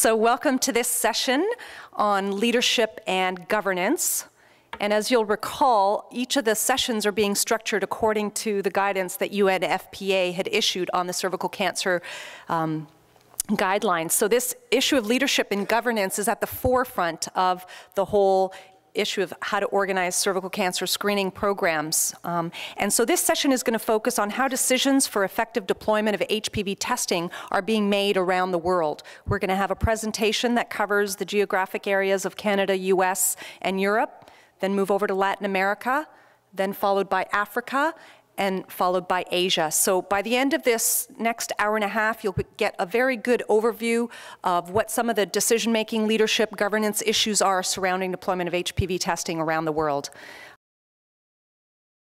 So welcome to this session on leadership and governance. And as you'll recall, each of the sessions are being structured according to the guidance that UNFPA had issued on the cervical cancer um, guidelines. So this issue of leadership and governance is at the forefront of the whole issue of how to organize cervical cancer screening programs. Um, and so this session is going to focus on how decisions for effective deployment of HPV testing are being made around the world. We're going to have a presentation that covers the geographic areas of Canada, US, and Europe, then move over to Latin America, then followed by Africa, and followed by Asia. So by the end of this next hour and a half, you'll get a very good overview of what some of the decision-making, leadership, governance issues are surrounding deployment of HPV testing around the world.